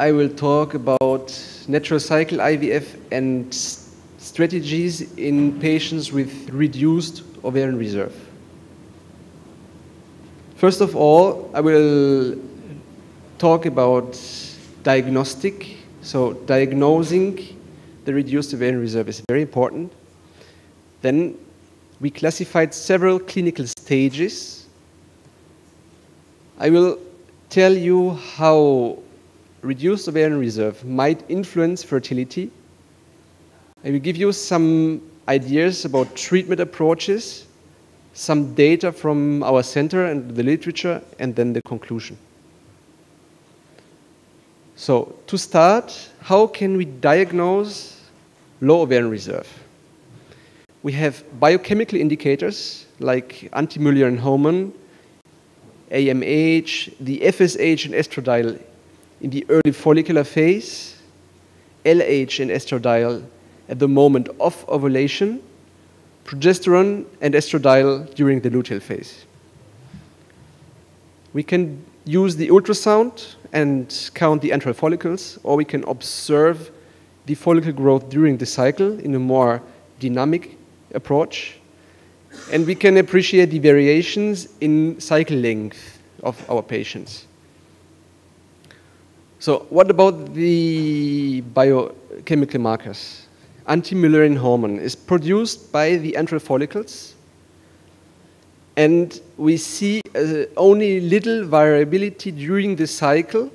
I will talk about natural cycle IVF and strategies in patients with reduced ovarian reserve. First of all, I will talk about diagnostic. So diagnosing the reduced ovarian reserve is very important. Then we classified several clinical stages. I will tell you how reduced ovarian reserve might influence fertility. I will give you some ideas about treatment approaches, some data from our center and the literature, and then the conclusion. So, to start, how can we diagnose low ovarian reserve? We have biochemical indicators like anti-Mullerian hormone, AMH, the FSH and estradiol in the early follicular phase, LH and estradiol at the moment of ovulation, progesterone and estradiol during the luteal phase. We can use the ultrasound and count the antral follicles, or we can observe the follicle growth during the cycle in a more dynamic approach. And we can appreciate the variations in cycle length of our patients. So, what about the biochemical markers? Anti-Mullerian hormone is produced by the antral follicles and we see uh, only little variability during the cycle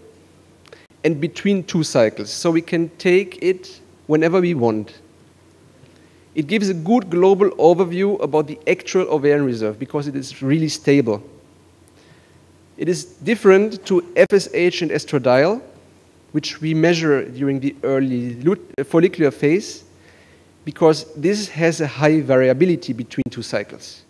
and between two cycles. So we can take it whenever we want. It gives a good global overview about the actual ovarian reserve because it is really stable. It is different to FSH and estradiol, which we measure during the early uh, follicular phase, because this has a high variability between two cycles.